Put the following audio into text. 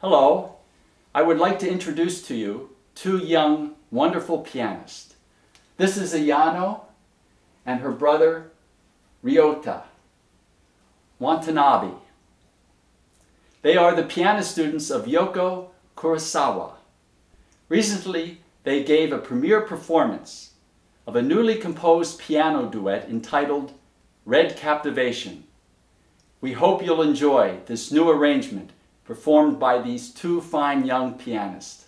Hello, I would like to introduce to you two young, wonderful pianists. This is Ayano and her brother Ryota Watanabe. They are the piano students of Yoko Kurosawa. Recently, they gave a premiere performance of a newly composed piano duet entitled Red Captivation. We hope you'll enjoy this new arrangement performed by these two fine young pianists.